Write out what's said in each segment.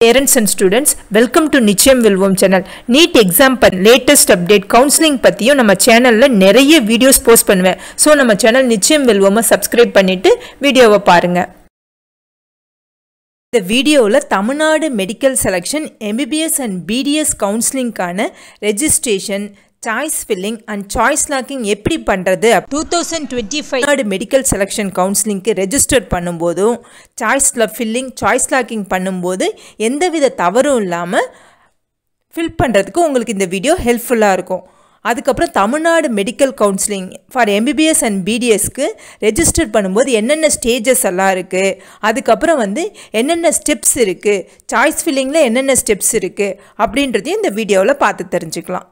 Parents and students welcome to Nichayam Velvom channel NEET exam பத் latest update counselling பற்றியும் நம்ம சேனலில் நிறைய வீடியோஸ் போஸ்ட் பண்ணுவேன் ஸோ நம்ம சேனல் நிச்சயம் வெல்வோமை சப்ஸ்கிரைப் பண்ணிவிட்டு வீடியோவை பாருங்கள் இந்த வீடியோவில் Tamil Nadu medical selection MBBS and BDS கவுன்சிலிங்க்கான registration choice filling and choice locking எப்படி பண்ணுறது two thousand twenty five Nadu medical selection கவுன்சிலிங்க்கு register பண்ணும்போதும் சாய்ஸில் ஃபில்லிங் சாய்ஸ் லாக்கிங் பண்ணும்போது எந்தவித தவறும் இல்லாமல் ஃபில் பண்ணுறதுக்கு உங்களுக்கு இந்த வீடியோ ஹெல்ப்ஃபுல்லாக இருக்கும். அதுக்கப்புறம் Tamil Nadu medical counselling for MBBS and பிடிஎஸ்க்கு register பண்ணும்போது என்னென்ன ஸ்டேஜஸ் எல்லாம் இருக்குது அதுக்கப்புறம் வந்து என்னென்ன ஸ்டெப்ஸ் இருக்குது சாய்ஸ் ஃபில்லிங்கில் என்னென்ன ஸ்டெப்ஸ் இருக்குது அப்படின்றதையும் இந்த வீடியோவில் பார்த்து தெரிஞ்சுக்கலாம்.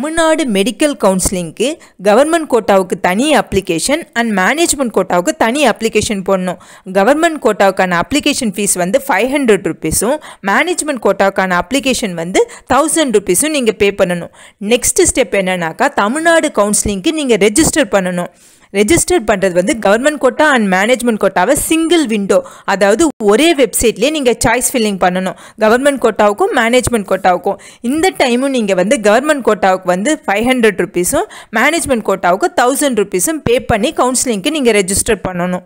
தமிழ்நாடு மெடிக்கல் கவுன்சிலிங்க்கு கவர்மெண்ட் கோட்டாவுக்கு தனி அப்ளிகேஷன் அண்ட் மேனேஜ்மெண்ட் கோட்டாவுக்கு தனி அப்ளிகேஷன் போடணும். கவர்மெண்ட் கோட்டாவுக்கான அப்ளிகேஷன் ஃபீஸ் வந்து ஃபைவ் ஹண்ட்ரட் ருபீஸும் மேனேஜ்மெண்ட் கோட்டாவுக்கான அப்ளிகேஷன் வந்து தௌசண்ட் ருபீஸும் நீங்கள் பே பண்ணணும். நெக்ஸ்ட் ஸ்டெப் என்னன்னாக்கா தமிழ்நாடு கவுன்சிலிங்க்கு நீங்கள் ரெஜிஸ்டர் பண்ணணும். ரெஜிஸ்டர் பண்ணுறது வந்து கவர்மெண்ட் கோட்டா அண்ட் மேனேஜ்மெண்ட் கோட்டாவை சிங்கிள் விண்டோ அதாவது ஒரே வெப்சைட்லேயே நீங்கள் சாய்ஸ் ஃபில்லிங் பண்ணணும். கவர்மெண்ட் கோட்டாவுக்கும் மேனேஜ்மெண்ட் கோட்டாவுக்கும் இந்த டைமும் நீங்கள் வந்து கவர்மெண்ட் கோட்டாவுக்கு வந்து ஃபைவ் ஹண்ட்ரட் ருபீஸும் மேனேஜ்மெண்ட் கோட்டாவுக்கு தௌசண்ட் ருபீஸும் பே பண்ணி கவுன்சிலிங்க்கு நீங்கள் ரெஜிஸ்டர் பண்ணணும்.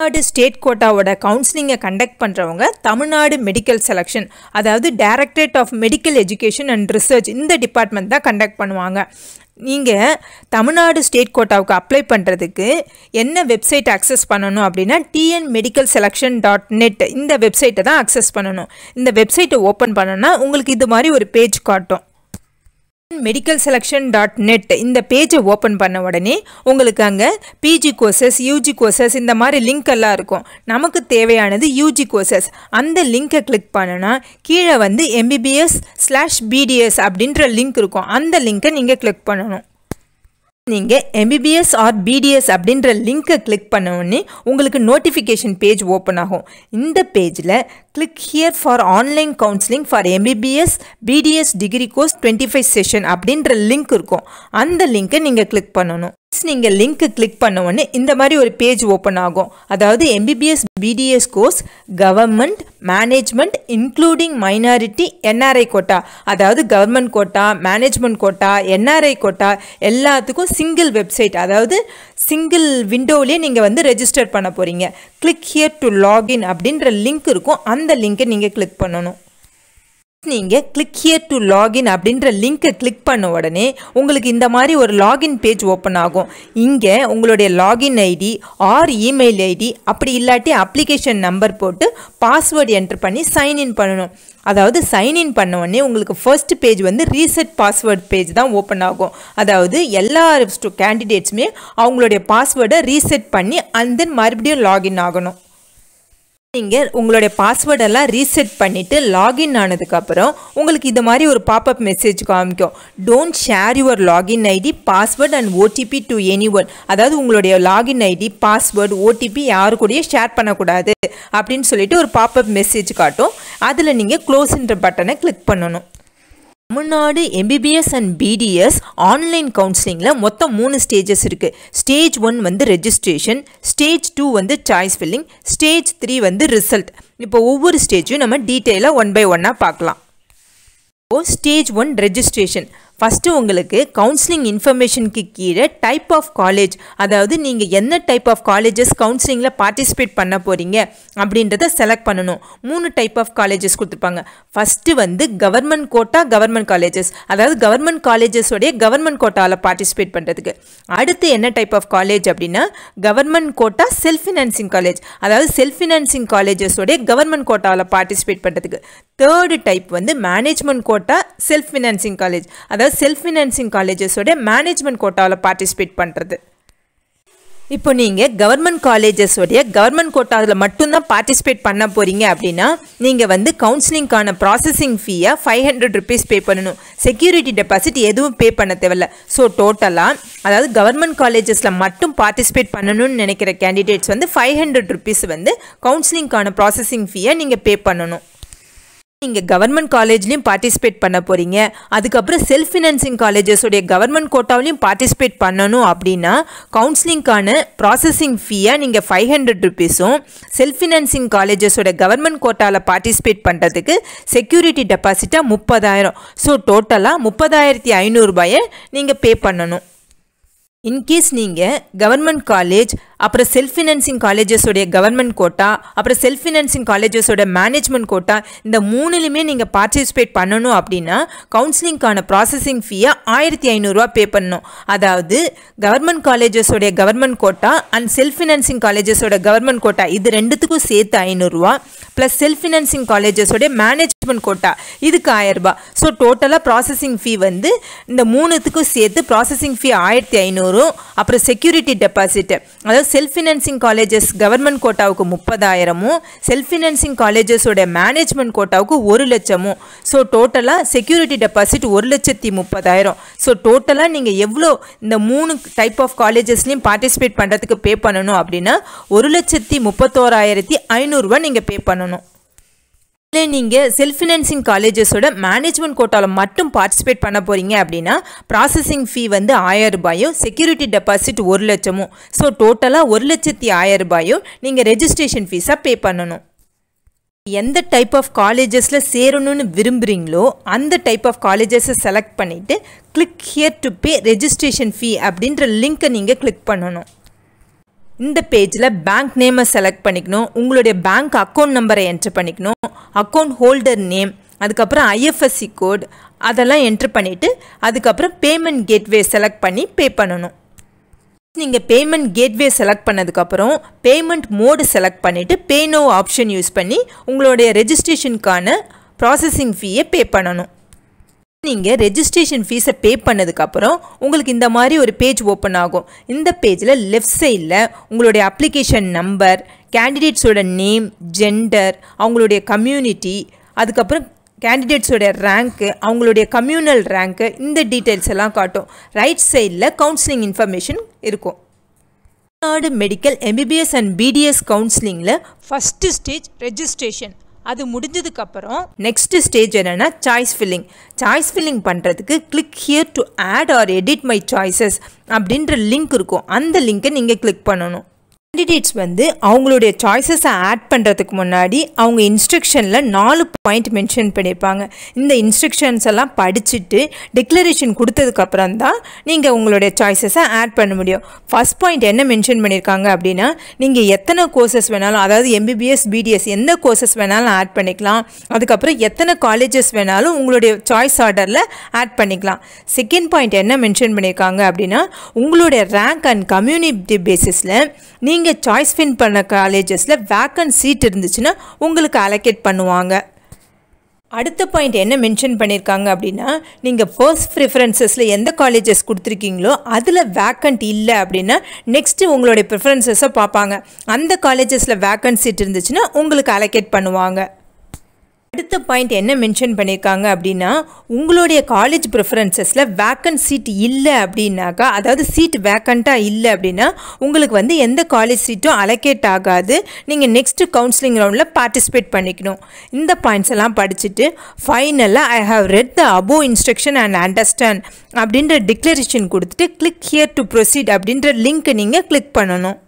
தமிழ்நாடு ஸ்டேட் கோட்டாவோட கவுன்சிலிங்கை கண்டக்ட் பண்ணுறவங்க தமிழ்நாடு மெடிக்கல் செலெக்ஷன் அதாவது directorate of medical education and research இந்த டிபார்ட்மெண்ட் தான் கண்டக்ட் பண்ணுவாங்க. நீங்கள் தமிழ்நாடு ஸ்டேட் கோட்டாவுக்கு அப்ளை பண்ணுறதுக்கு என்ன வெப்சைட் அக்சஸ் பண்ணணும் அப்படின்னா TN medical selection dot net இந்த வெப்சைட்டை தான் அக்சஸ் பண்ணணும். இந்த வெப்சைட்டை ஓப்பன் பண்ணோன்னா உங்களுக்கு இது மாதிரி ஒரு பேஜ் காட்டும். மெடிக்கல் செலெக்ஷன் டாட் நெட் இந்த பேஜை ஓப்பன் பண்ண உடனே உங்களுக்கு அங்கே பிஜி கோர்சஸ் யூஜி கோர்சஸ் இந்த மாதிரி லிங்க் எல்லாம் இருக்கும். நமக்கு தேவையானது யூஜி கோர்சஸ் அந்த லிங்கை கிளிக் பண்ணனா கீழே வந்து எம்பிபிஎஸ் ஸ்லாஷ் பிடிஎஸ் அப்படின்ற லிங்க் இருக்கும். அந்த லிங்கை நீங்கள் கிளிக் பண்ணணும். நீங்கள் எம்பிபிஎஸ் ஆர் பிடிஎஸ் அப்படின்ற லிங்க்கை கிளிக் பண்ண உடனே உங்களுக்கு நோட்டிஃபிகேஷன் பேஜ் ஓப்பன் ஆகும். இந்த பேஜில் click here for online counselling for MBBS BDS degree course twenty five session அப்படின்ற லிங்க் இருக்கும். அந்த லிங்க்கை நீங்கள் கிளிக் பண்ணணும். நீங்கள் லிங்க்கு கிளிக் பண்ண உடனே இந்த மாதிரி ஒரு பேஜ் ஓப்பன் ஆகும். அதாவது MBBS BDS course government management including minority NRI quota அதாவது government quota management quota NRI quota எல்லாத்துக்கும் சிங்கிள் வெப்சைட் அதாவது சிங்கிள் விண்டோவிலே நீங்கள் வந்து ரெஜிஸ்டர் பண்ண போகிறீங்க கிளிக் ஹியர் டு லாகின் அப்படின்ற லிங்க் இருக்கும். அந்த லிங்க்கை நீங்கள் கிளிக் பண்ணணும். நீங்கள் கிளிக் ஹியர் டு லாகின் அப்படின்ற லிங்க்கை கிளிக் பண்ண உடனே உங்களுக்கு இந்த மாதிரி ஒரு லாகின் பேஜ் ஓப்பன் ஆகும். இங்கே உங்களுடைய login ID or email ID அப்படி இல்லாட்டி அப்ளிகேஷன் நம்பர் போட்டு பாஸ்வேர்டு என்டர் பண்ணி சைன்இன் பண்ணணும். அதாவது சைன்இன் பண்ண உடனே உங்களுக்கு ஃபர்ஸ்ட் பேஜ் வந்து ரீசெட் பாஸ்வேர்டு பேஜ் தான் ஓப்பன் ஆகும். அதாவது எல்லா கேண்டிடேட்ஸுமே அவங்களுடைய பாஸ்வேர்டை ரீசெட் பண்ணி அண்ட் தென் மறுபடியும் லாகின் ஆகணும். நீங்கள் உங்களுடைய பாஸ்வேர்டெல்லாம் ரீசெட் பண்ணிவிட்டு லாகின் ஆனதுக்கப்புறம் உங்களுக்கு இது மாதிரி ஒரு பாப்அப் மெசேஜ் காமிக்கும். Don't share your login ID password and OTP to anyone அதாவது உங்களுடைய லாகின் ஐடி பாஸ்வேர்டு ஓடிபி யாரு கூடயும் ஷேர் பண்ணக்கூடாது அப்படின்னு சொல்லிட்டு ஒரு பாப்அப் மெசேஜ் காட்டும். அதில் நீங்கள் க்ளோஸ்ன்ற பட்டனை கிளிக் பண்ணணும். Tamil Nadu MBBS and BDS online கவுன்சிலிங்கில் மொத்தம் மூணு ஸ்டேஜஸ் இருக்குது ஸ்டேஜ் ஒன் வந்து ரெஜிஸ்ட்ரேஷன் ஸ்டேஜ் டூ வந்து சாய்ஸ் ஃபில்லிங் ஸ்டேஜ் த்ரீ வந்து ரிசல்ட் இப்போ ஒவ்வொரு ஸ்டேஜும் நம்ம டீட்டெயிலாக ஒன் பை ஒன்னாக பார்க்கலாம். இப்போது ஸ்டேஜ் ஒன் ரெஜிஸ்ட்ரேஷன் ஃபஸ்ட்டு உங்களுக்கு கவுன்சிலிங் இன்ஃபர்மேஷனுக்கு கீழே டைப் ஆஃப் காலேஜ் அதாவது நீங்கள் என்ன டைப் ஆஃப் காலேஜஸ் கவுன்சிலிங்கில் பார்ட்டிசிபேட் பண்ண போகிறீங்க அப்படின்றத செலக்ட் பண்ணணும். மூணு டைப் ஆஃப் காலேஜஸ் கொடுத்துருப்பாங்க. ஃபஸ்ட்டு வந்து கவர்மெண்ட் கோட்டா கவர்மெண்ட் காலேஜஸ் அதாவது கவர்மெண்ட் காலேஜஸோடைய கவர்மெண்ட் கோட்டாவில் பார்ட்டிசிபேட் பண்ணுறதுக்கு அடுத்து என்ன டைப் ஆஃப் காலேஜ் அப்படின்னா government quota self financing college அதாவது செல்ஃப் ஃபினான்சிங் காலேஜஸோடைய கவர்மெண்ட் கோட்டாவில் பார்ட்டிசிபேட் பண்ணுறதுக்கு தேர்டு டைப் வந்து management quota self financing college அதாவது செல்ஃப் ஃபினான்சிங் காலேஜஸோட மேனேஜ்மெண்ட் கோட்டாவில் பார்ட்டிசிபேட் பண்ணுறது இப்போ நீங்கள் கவர்மெண்ட் காலேஜஸோடைய கவர்மெண்ட் கோட்டாவில் மட்டும்தான் பார்ட்டிசிபேட் பண்ண போகிறீங்க அப்படின்னா நீங்கள் வந்து கவுன்சிலிங்க்கான ப்ராசஸிங் ஃபீயை ஃபைவ் ஹண்ட்ரட் ருபீஸ் பே பண்ணணும். செக்யூரிட்டி டெபாசிட் எதுவும் பே பண்ண தேவையில்ல. ஸோ டோட்டலாக அதாவது கவர்மெண்ட் காலேஜஸில் மட்டும் பார்ட்டிசிபேட் பண்ணணும்னு நினைக்கிற கேண்டிடேட்ஸ் வந்து ஃபைவ் ஹண்ட்ரட் ருபீஸ் வந்து கவுன்சிலிங்க்கான ப்ராசஸிங் ஃபீயை நீங்கள் பே பண்ணணும். நீங்கள் கவர்மெண்ட் காலேஜ்லேயும் பார்ட்டிசிபேட் பண்ண போகிறீங்க அதுக்கப்புறம் செல்ஃப் ஃபினான்சிங் காலேஜஸோடைய கவர்மெண்ட் கோட்டாவிலையும் பார்ட்டிசிபேட் பண்ணணும் அப்படின்னா கவுன்சிலிங்க்கான ப்ராசஸிங் ஃபீயாக நீங்கள் ஃபைவ் ஹண்ட்ரட் ருபீஸும் செல்ஃப் ஃபினான்சிங் காலேஜஸோட கவர்மெண்ட் கோட்டாவில் பார்ட்டிசிபேட் பண்ணுறதுக்கு செக்யூரிட்டி டெபாசிட்டாக முப்பதாயிரம். ஸோ டோட்டலாக முப்பதாயிரத்தி ஐநூறுரூபாயை நீங்கள் பே பண்ணணும். இன்கேஸ் நீங்கள் கவர்மெண்ட் காலேஜ் அப்புறம் செல்ஃப் ஃபினான்சிங் காலேஜஸோடைய கவர்மெண்ட் கோட்டா அப்புறம் செல்ஃப் ஃபினான்சிங் காலேஜஸோட மேனேஜ்மெண்ட் கோட்டா இந்த மூணுலையுமே நீங்கள் பார்ட்டிசிபேட் பண்ணணும் அப்படின்னா கவுன்சிலிங்க்கான ப்ராசஸிங் ஃபீயாக ஆயிரத்தி ஐநூறுரூவா பே பண்ணணும். அதாவது government காலேஜஸோடைய government quota and self financing காலேஜஸோட government quota இது ரெண்டுத்துக்கும் சேர்த்து ஐநூறுரூவா ப்ளஸ் செல்ஃப் ஃபினான்சிங் காலேஜஸோடைய மேனேஜ்மெண்ட் கோட்டா இதுக்கு ஆயிரரூபா ஸோ டோட்டலாக ப்ராசஸிங் ஃபீ வந்து இந்த மூணுத்துக்கும் சேர்த்து ப்ராசஸிங் ஃபீ ஆயிரத்தி ஐநூறும் அப்புறம் செக்யூரிட்டி டெபாசிட் அதாவது செல்ஃப் ஃபினான்சிங் காலேஜஸ் கவர்மெண்ட் கோட்டாவுக்கு முப்பதாயிரமும் செல்ஃப் ஃபினான்சிங் காலேஜஸோட மேனேஜ்மெண்ட் கோட்டாவுக்கு ஒரு லட்சமும் ஸோ டோட்டலாக செக்யூரிட்டி டெபாசிட் ஒரு லட்சத்தி முப்பதாயிரம். ஸோ டோட்டலாக நீங்கள் எவ்வளோ இந்த மூணு டைப் ஆஃப் காலேஜஸ்லையும் பார்ட்டிசிபேட் பண்ணுறதுக்கு பே பண்ணணும் அப்படின்னா ஒரு லட்சத்தி முப்பத்தோராயிரத்தி ஐநூறுரூவா நீங்கள் பே பண்ணணும். இல்லை நீங்கள் செல்ஃப் ஃபினான்சிங் காலேஜஸோட மேனேஜ்மெண்ட் கோட்டாவில் மட்டும் பார்ட்டிசிபேட் பண்ண போகிறீங்க அப்படின்னா ப்ராசஸிங் ஃபீ வந்து ஆயிரம் ரூபாயும் செக்யூரிட்டி டெபாசிட் ஒரு லட்சமும். ஸோ டோட்டலாக ஒரு லட்சத்தி ஆயிரம் ரூபாயும் நீங்கள் ரெஜிஸ்ட்ரேஷன் ஃபீஸாக பே பண்ணணும். எந்த டைப் ஆஃப் காலேஜஸில் சேரணும்னு விரும்புகிறீங்களோ அந்த டைப் ஆஃப் காலேஜஸை செலக்ட் பண்ணிவிட்டு click here to pay registration fee அப்படின்ற லிங்க்கை நீங்கள் கிளிக் பண்ணணும். இந்த பேஜில் பேங்க் நேமை செலக்ட் பண்ணிக்கணும் உங்களுடைய பேங்க் அக்கௌண்ட் நம்பரை என்ட்ரு பண்ணிக்கணும் அக்கௌண்ட் ஹோல்டர் நேம் அதுக்கப்புறம் ஐஎஃப்எஸ்சி கோட் அதெல்லாம் என்ட்ரு பண்ணிவிட்டு அதுக்கப்புறம் பேமெண்ட் கேட்வே செலக்ட் பண்ணி பே பண்ணணும். நீங்கள் பேமெண்ட் கேட்வே செலக்ட் பண்ணதுக்கப்புறம் பேமெண்ட் மோடு செலக்ட் பண்ணிவிட்டு பே நோ ஆப்ஷன் யூஸ் பண்ணி உங்களுடைய ரெஜிஸ்ட்ரேஷனுக்கான ப்ராசஸிங் ஃபீயை பே பண்ணணும். நீங்கள் ரெஜிஸ்ட்ரேஷன் ஃபீஸை பே பண்ணதுக்கப்புறம் உங்களுக்கு இந்த மாதிரி ஒரு பேஜ் ஓப்பன் ஆகும். இந்த பேஜில் லெஃப்ட் சைடில் உங்களுடைய அப்ளிகேஷன் நம்பர் கேண்டிடேட்ஸோட நேம் ஜெண்டர் அவங்களுடைய கம்யூனிட்டி அதுக்கப்புறம் கேண்டிடேட்ஸோட ரேங்க்கு அவங்களுடைய கம்யூனல் ரேங்க்கு இந்த டீட்டெயில்ஸ் எல்லாம் காட்டும். ரைட் சைடில் கவுன்சிலிங் இன்ஃபர்மேஷன் இருக்கும். Tamil Nadu medical MBBS and BDS கவுன்சிலிங்கில் ஃபஸ்ட்டு ஸ்டேஜ் ரெஜிஸ்ட்ரேஷன் அது முடிஞ்சதுக்கப்புறம் நெக்ஸ்ட் ஸ்டேஜ் என்னென்னா சாய்ஸ் ஃபில்லிங் சாய்ஸ் ஃபில்லிங் பண்ணுறதுக்கு click here to add or edit my choices அப்படின்ற லிங்க் இருக்கும். அந்த லிங்க்கை நீங்கள் கிளிக் பண்ணணும். கேண்டிடேட்ஸ் வந்து அவங்களுடைய சாய்ஸஸை ஆட் பண்ணுறதுக்கு முன்னாடி அவங்க இன்ஸ்ட்ரக்ஷனில் நாலு பாயிண்ட் மென்ஷன் பண்ணியிருப்பாங்க இந்த இன்ஸ்ட்ரக்ஷன்ஸ் எல்லாம் படிச்சுட்டு டிக்ளரேஷன் கொடுத்ததுக்கப்புறம் தான் நீங்கள் உங்களுடைய சாய்ஸஸை ஆட் பண்ண முடியும். ஃபஸ்ட் பாயிண்ட் என்ன மென்ஷன் பண்ணியிருக்காங்க அப்படின்னா நீங்கள் எத்தனை கோர்சஸ் வேணாலும் அதாவது எம்பிபிஎஸ் பிடிஎஸ் எந்த கோர்சஸ் வேணாலும் ஆட் பண்ணிக்கலாம். அதுக்கப்புறம் எத்தனை காலேஜஸ் வேணாலும் உங்களுடைய சாய்ஸ் ஆர்டரில் ஆட் பண்ணிக்கலாம். செகண்ட் பாயிண்ட் என்ன மென்ஷன் பண்ணியிருக்காங்க அப்படின்னா உங்களுடைய ரேங்க் அண்ட் கம்யூனிட்டி பேசிஸில் நீங்கள் நீங்கள் சாய்ஸ் ஃபின் பண்ண காலேஜஸில் வேக்கன்ட் சீட் இருந்துச்சுன்னா உங்களுக்கு அலோகேட் பண்ணுவாங்க. அடுத்த பாயிண்ட் என்ன மென்ஷன் பண்ணியிருக்காங்க அப்படின்னா நீங்கள் ஃபர்ஸ்ட் ப்ரிஃபரன்சஸில் எந்த காலேஜஸ் கொடுத்துருக்கீங்களோ அதில் வேக்கண்ட் இல்லை அப்படின்னா நெக்ஸ்ட்டு உங்களுடைய ப்ரிஃபரன்சஸை பார்ப்பாங்க. அந்த காலேஜஸில் வேக்கன்ட் சீட் இருந்துச்சுன்னா உங்களுக்கு அலோகேட் பண்ணுவாங்க. அடுத்த பாயிண்ட் என்ன மென்ஷன் பண்ணியிருக்காங்க அப்படின்னா உங்களுடைய காலேஜ் ப்ரிஃபரன்சஸில் வேக்கன்ட் சீட் இல்லை அப்படின்னாக்கா அதாவது சீட் வேக்கண்ட்டாக இல்லை அப்படின்னா உங்களுக்கு வந்து எந்த காலேஜ் சீட்டும் அலோகேட் ஆகாது. நீங்கள் நெக்ஸ்ட்டு கவுன்சிலிங் ரவுண்டில் பார்ட்டிசிபேட் பண்ணிக்கணும். இந்த பாயிண்ட்ஸ் எல்லாம் படிச்சுட்டு ஃபைனலாக I have read the above instruction and understand அப்படின்ற டிக்ளரேஷன் கொடுத்துட்டு கிளிக் ஹியர் டு ப்ரொசீட் அப்படின்ற லிங்க்கை நீங்கள் கிளிக் பண்ணணும்.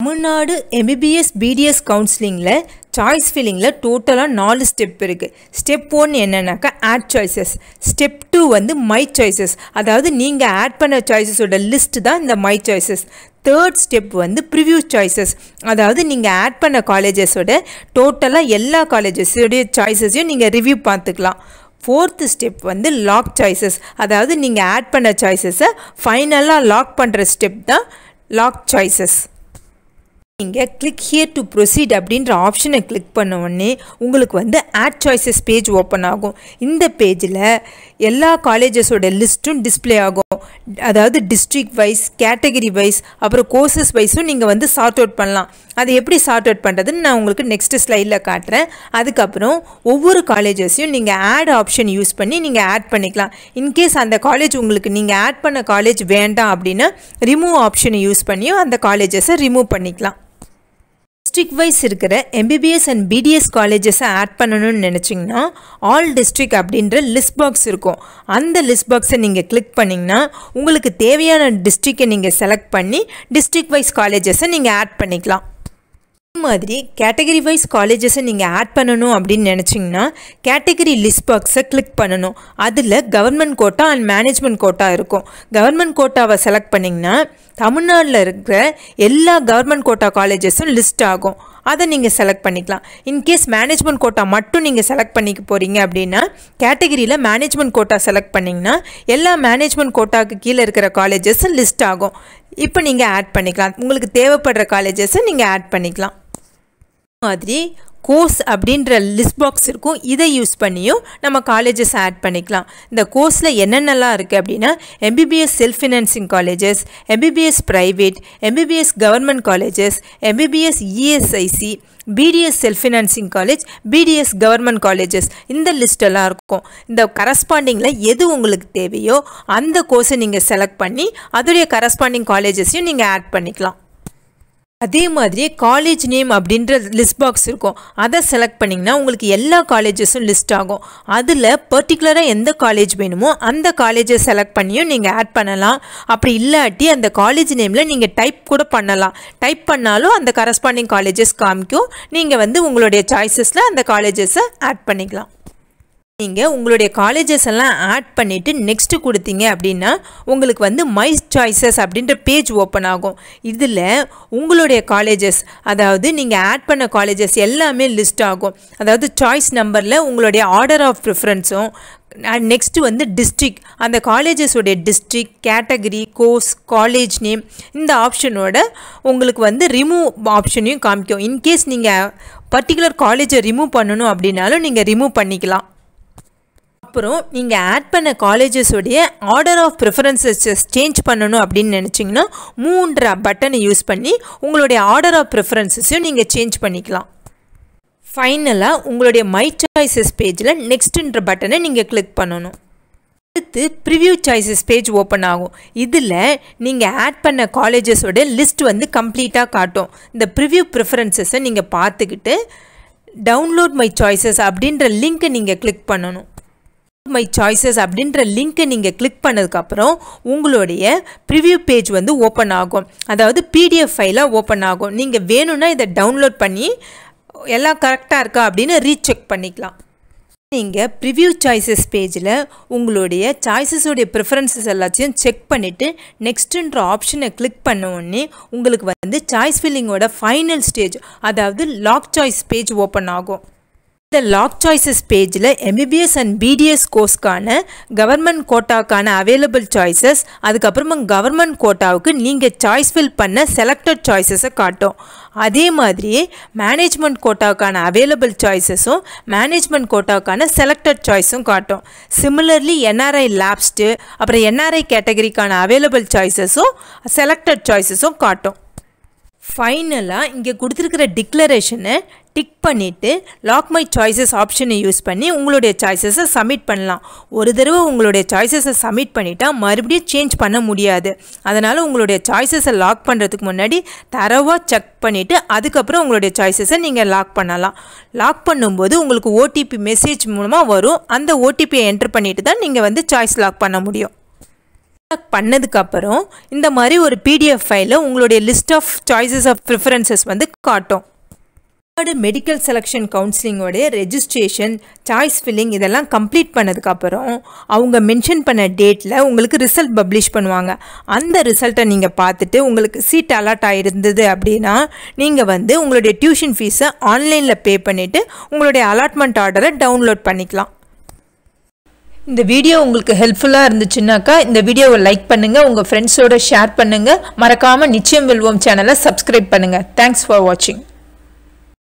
தமிழ்நாடு எம்பிபிஎஸ் பிடிஎஸ் கவுன்சிலிங்கில் சாய்ஸ் ஃபில்லிங்கில் டோட்டலாக நாலு ஸ்டெப் இருக்குது ஸ்டெப் ஒன் என்னென்னாக்கா ஆட் சாய்ஸஸ் ஸ்டெப் டூ வந்து மை சாய்ஸஸ் அதாவது நீங்கள் ஆட் பண்ண சாய்ஸஸோட லிஸ்ட் தான் இந்த மை சாய்ஸஸ் தேர்ட் ஸ்டெப் வந்து ப்ரிவ்யூ சாய்ஸஸ் அதாவது நீங்கள் ஆட் பண்ண காலேஜஸோட டோட்டலாக எல்லா காலேஜஸோடைய சாய்ஸஸையும் நீங்கள் ரிவ்யூ பார்த்துக்கலாம். ஃபோர்த்து ஸ்டெப் வந்து லாக் சாய்ஸஸ் அதாவது நீங்கள் ஆட் பண்ண சாய்ஸஸை ஃபைனலாக லாக் பண்ணுற ஸ்டெப் தான் லாக் சாய்ஸஸ் நீங்கள் கிளிக் ஹியர் டு ப்ரொசீட் அப்படின்ற ஆப்ஷனை கிளிக் பண்ண உடனே உங்களுக்கு வந்து ஆட் சாய்ஸஸ் பேஜ் ஓப்பன் ஆகும். இந்த பேஜில் எல்லா காலேஜஸோட லிஸ்ட்டும் டிஸ்பிளே ஆகும். அதாவது டிஸ்ட்ரிக்ட் வைஸ் கேட்டகரி வைஸ் அப்புறம் கோர்சஸ் வைஸும் நீங்கள் வந்து சார்ட் அவுட் பண்ணலாம். அதை எப்படி சார்ட் அவுட் பண்ணுறதுன்னு நான் உங்களுக்கு நெக்ஸ்ட் ஸ்லைடில் காட்டுறேன். அதுக்கப்புறம் ஒவ்வொரு காலேஜஸையும் நீங்கள் ஆட் ஆப்ஷன் யூஸ் பண்ணி நீங்கள் ஆட் பண்ணிக்கலாம். இன்கேஸ் அந்த காலேஜ் உங்களுக்கு நீங்கள் ஆட் பண்ண காலேஜ் வேண்டாம் அப்படின்னா ரிமூவ் ஆப்ஷனை யூஸ் பண்ணியும் அந்த காலேஜஸை ரிமூவ் பண்ணிக்கலாம். டிஸ்ட்ரிக்ட் வைஸ் இருக்கிற எம்பிபிஎஸ் அண்ட் பிடிஎஸ் காலேஜஸை ஆட் பண்ணணும்னு நினச்சிங்கன்னா ஆல் டிஸ்ட்ரிக் அப்படின்ற லிஸ்ட் பாக்ஸ் இருக்கும். அந்த லிஸ்ட் பாக்ஸை நீங்கள் கிளிக் பண்ணிங்கன்னா உங்களுக்கு தேவையான டிஸ்ட்ரிக்டை நீங்கள் செலக்ட் பண்ணி டிஸ்ட்ரிக்ட் வைஸ் காலேஜஸை நீங்கள் ஆட் பண்ணிக்கலாம். மாதிரி கேட்டகரி வைஸ் காலேஜஸை நீங்கள் ஆட் பண்ணணும் அப்படின்னு நினச்சிங்கன்னா கேட்டகரி லிஸ்ட் பாக்ஸை கிளிக் பண்ணணும். அதில் government quota and management quota இருக்கும். கவர்மெண்ட் கோட்டாவை செலக்ட் பண்ணிங்கன்னா தமிழ்நாட்டில் இருக்கிற எல்லா கவர்மெண்ட் கோட்டா காலேஜஸும் லிஸ்ட் ஆகும். அதை நீங்கள் செலக்ட் பண்ணிக்கலாம். இன்கேஸ் மேனேஜ்மெண்ட் கோட்டா மட்டும் நீங்கள் செலக்ட் பண்ணிக்க போகிறீங்க அப்படின்னா கேட்டகரியில் மேனேஜ்மெண்ட் கோட்டா செலக்ட் பண்ணிங்கன்னா எல்லா மேனேஜ்மெண்ட் கோட்டாவுக்கு கீழே இருக்கிற காலேஜஸும் லிஸ்ட் ஆகும். இப்போ நீங்கள் ஆட் பண்ணிக்கலாம். உங்களுக்கு தேவைப்படுற காலேஜஸை நீங்கள் ஆட் பண்ணிக்கலாம். மாதிரி கோர்ஸ் அப்படின்ற லிஸ்ட் பாக்ஸ் இருக்கும். இதை யூஸ் பண்ணியும் நம்ம காலேஜஸ் ஆட் பண்ணிக்கலாம். இந்த கோர்ஸில் என்னென்னலாம் இருக்குது அப்படின்னா MBBS self financing colleges MBBS private MBBS government colleges MBBS ESIC BDS self financing college BDS government colleges இந்த லிஸ்டெல்லாம் இருக்கும். இந்த கரஸ்பாண்டிங்கில் எது உங்களுக்கு தேவையோ அந்த கோர்ஸை நீங்கள் செலக்ட் பண்ணி அதோடைய கரஸ்பாண்டிங் காலேஜஸையும் நீங்கள் ஆட் பண்ணிக்கலாம். அதே மாதிரி காலேஜ் நேம் அப்படின்ற லிஸ்ட் பாக்ஸ் இருக்கும். அதை செலக்ட் பண்ணிங்கன்னா உங்களுக்கு எல்லா காலேஜஸும் லிஸ்ட் ஆகும். அதில் பர்டிகுலராக எந்த காலேஜ் வேணுமோ அந்த காலேஜை செலக்ட் பண்ணியும் நீங்கள் ஆட் பண்ணலாம். அப்படி இல்லாட்டி அந்த காலேஜ் நேமில் நீங்கள் டைப் கூட பண்ணலாம். டைப் பண்ணாலும் அந்த கரஸ்பாண்டிங் காலேஜஸ் காமிக்கும். நீங்கள் வந்து உங்களுடைய சாய்ஸஸில் அந்த காலேஜஸை ஆட் பண்ணிக்கலாம். நீங்கள் உங்களுடைய காலேஜஸ் எல்லாம் ஆட் பண்ணிவிட்டு நெக்ஸ்ட்டு கொடுத்தீங்க அப்படின்னா உங்களுக்கு வந்து மை சாய்ஸஸ் அப்படின்ற பேஜ் ஓப்பன் ஆகும். இதில் உங்களுடைய காலேஜஸ் அதாவது நீங்கள் ஆட் பண்ண காலேஜஸ் எல்லாமே லிஸ்ட் ஆகும். அதாவது சாய்ஸ் நம்பரில் உங்களுடைய ஆர்டர் ஆஃப் ப்ரிஃபரன்ஸும் நெக்ஸ்ட்டு வந்து டிஸ்ட்ரிக் அந்த காலேஜஸோடைய district category course college name இந்த ஆப்ஷனோட உங்களுக்கு வந்து ரிமூவ் ஆப்ஷனையும் காமிக்கும். இன்கேஸ் நீங்கள் பர்டிகுலர் காலேஜை ரிமூவ் பண்ணணும் அப்படின்னாலும் நீங்கள் ரிமூவ் பண்ணிக்கலாம். அப்புறம் நீங்கள் ஆட் பண்ண காலேஜஸோடைய ஆர்டர் ஆஃப் ப்ரிஃபரன்சஸ் சேஞ்ச் பண்ணணும் அப்படின்னு நினச்சிங்கன்னா மூன்ற பட்டனை யூஸ் பண்ணி உங்களுடைய ஆர்டர் ஆஃப் ப்ரிஃபரன்சஸையும் நீங்கள் சேஞ்ச் பண்ணிக்கலாம். ஃபைனலாக உங்களுடைய மை சாய்ஸஸ் பேஜில் நெக்ஸ்ட்டுன்ற பட்டனை நீங்கள் கிளிக் பண்ணணும். அடுத்து ப்ரிவ்யூ சாய்ஸஸ் பேஜ் ஓப்பன் ஆகும். இதில் நீங்கள் ஆட் பண்ண காலேஜஸோட லிஸ்ட் வந்து கம்ப்ளீட்டாக காட்டும். இந்த ப்ரிவ்யூ ப்ரிஃபரன்சஸை நீங்கள் பார்த்துக்கிட்டு டவுன்லோட் மை சாய்ஸஸ் அப்படின்ற லிங்க்கை நீங்கள் கிளிக் பண்ணணும். மை சாய்ஸஸ் அப்படின்ற லிங்க்கை நீங்கள் கிளிக் பண்ணதுக்கப்புறம் உங்களுடைய ப்ரிவ்யூ பேஜ் வந்து ஓப்பன் ஆகும். அதாவது பிடிஎஃப் ஃபைலாக ஓப்பன் ஆகும். நீங்கள் வேணும்னா இதை டவுன்லோட் பண்ணி எல்லாம் கரெக்டாக இருக்கா அப்படின்னு ரீசெக் பண்ணிக்கலாம். நீங்கள் ப்ரிவ்யூ சாய்ஸஸ் பேஜில் உங்களுடைய சாய்ஸஸோடைய ப்ரிஃபரன்சஸ் எல்லாத்தையும் செக் பண்ணிவிட்டு நெக்ஸ்ட்டுன்ற ஆப்ஷனை கிளிக் பண்ண உடனே உங்களுக்கு வந்து சாய்ஸ் ஃபில்லிங்கோட ஃபைனல் ஸ்டேஜ் அதாவது லாக் சாய்ஸ் பேஜ் ஓப்பன் ஆகும். இந்த லாக் சாய்ஸஸ் பேஜில் எம்பிபிஎஸ் அண்ட் பிடிஎஸ் கோர்ஸ்க்கான கவர்மெண்ட் கோட்டாக்கான அவைலபிள் சாய்ஸஸ் அதுக்கப்புறமா கவர்மெண்ட் கோட்டாவுக்கு நீங்கள் சாய்ஸ் ஃபில் பண்ண செலக்டட் சாய்ஸஸை காட்டும். அதே மாதிரியே மேனேஜ்மெண்ட் கோட்டாவுக்கான அவைலபிள் சாய்ஸஸும் மேனேஜ்மெண்ட் கோட்டாவுக்கான செலக்டட் சாய்ஸும் காட்டும். சிமிலர்லி என்ஆர்ஐ லேப்ஸ்டு அப்புறம் என்ஆர்ஐ கேட்டகரிக்கான அவைலபிள் சாய்ஸஸும் செலக்டட் சாய்ஸஸும் காட்டும். ஃபைனலாக இங்கே கொடுத்துருக்கிற டிக்ளரேஷனை டிக் பண்ணிவிட்டு லாக் மை சாய்ஸஸ் ஆப்ஷனை யூஸ் பண்ணி உங்களுடைய சாய்ஸஸை சப்மிட் பண்ணலாம். ஒரு தடவை உங்களுடைய சாய்ஸஸை சப்மிட் பண்ணிட்டால் மறுபடியும் சேஞ்ச் பண்ண முடியாது. அதனால் உங்களுடைய சாய்ஸஸை லாக் பண்ணுறதுக்கு முன்னாடி தரவாக செக் பண்ணிவிட்டு அதுக்கப்புறம் உங்களுடைய சாய்ஸஸை நீங்கள் லாக் பண்ணலாம். லாக் பண்ணும்போது உங்களுக்கு ஓடிபி மெசேஜ் மூலமாக வரும். அந்த ஓடிபியை என்ட்ரு பண்ணிவிட்டு தான் நீங்கள் வந்து சாய்ஸ் லாக் பண்ண முடியும். பண்ணதுக்கப்புறம் இந்த மாதிரி ஒரு பிடிஎஃப் ஃபைலில் உங்களுடைய list of choices of preferences வந்து காட்டும். தமிழ்நாடு மெடிக்கல் செலெக்ஷன் கவுன்சிலிங்கோடைய ரெஜிஸ்ட்ரேஷன் சாய்ஸ் ஃபில்லிங் இதெல்லாம் கம்ப்ளீட் பண்ணதுக்கப்புறம் அவங்க மென்ஷன் பண்ண டேட்டில் உங்களுக்கு ரிசல்ட் பப்ளிஷ் பண்ணுவாங்க. அந்த ரிசல்ட்டை நீங்கள் பார்த்துட்டு உங்களுக்கு சீட் அலாட் ஆகிருந்தது அப்படின்னா நீங்கள் வந்து உங்களுடைய டியூஷன் ஃபீஸை ஆன்லைனில் பே பண்ணிவிட்டு உங்களுடைய அலாட்மெண்ட் ஆர்டரை டவுன்லோட் பண்ணிக்கலாம். இந்த வீடியோ உங்களுக்கு ஹெல்ப்ஃபுல்லாக இருந்துச்சுன்னாக்கா இந்த வீடியோவை லைக் பண்ணுங்கள் உங்கள் ஃப்ரெண்ட்ஸோட ஷேர் பண்ணுங்கள் மறக்காமல் நிச்சயம் வெல்வோம் சேனலை சப்ஸ்கிரைப் பண்ணுங்கள் தேங்க்ஸ் ஃபார் வாட்சிங்